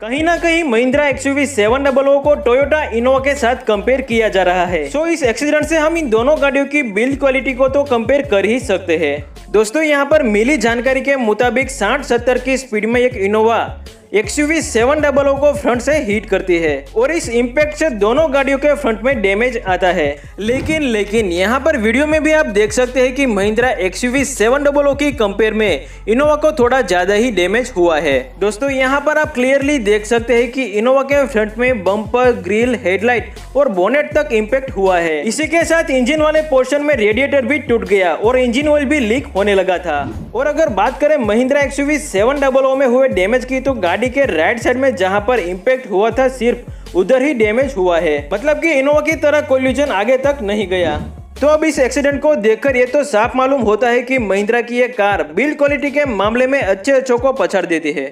कहीं ना कहीं Mahindra XUV seven double O को टोयोटा इनोवा के साथ कंपेयर किया जा रहा है। सो इस एक्सीडेंट से हम इन दोनों गाड़ियों की बिल्ड क्वालिटी को तो कंपेयर कर ही सकते हैं। दोस्तों, यहाँ पर मिली जानकारी के मुताबिक 60-70 की स्पीड में एक Innova XUV seven double O को फ्रंट से हिट करती है और इस इम्पैक्ट से दोनों गाड़ियों के फ्रंट में डैमेज आता है। लेकिन लेकिन, यहाँ पर वीडियो में भी आप देख सकते हैं कि Mahindra XUV seven double O की कंपेयर में इनोवा को थोड़ा ज़्यादा ही डैमेज हुआ है। दोस्तों, यहाँ पर आप क्लियरली देख सकते हैं कि इनोवा के फ्रंट में बम्पर, ग्रिल, हेडलाइट और बोनेट तक इम्पैक्ट हुआ है। इसी के साथ इंजन वाले पोर्शन में रेडिएटर भी टूट गया और इंजन ऑयल भी लीक होने लगा था। और अगर बात करें Mahindra XUV seven double O में हुए डैमेज की तो गाड़ी के राइट साइड में जहाँ पर इम्पेक्ट हुआ था, सिर्फ़ उधर ही डैमेज हुआ है। मतलब कि इनोवा की तरह कोल्यूजन आगे तक नहीं गया। तो अब इस एक्सीडेंट को देखकर ये तो साफ़ मालूम होता है कि महिंद्रा की ये कार बिल्ड क्वालिटी के मामले में अच्छे अच्छों को पछाड़ देती है।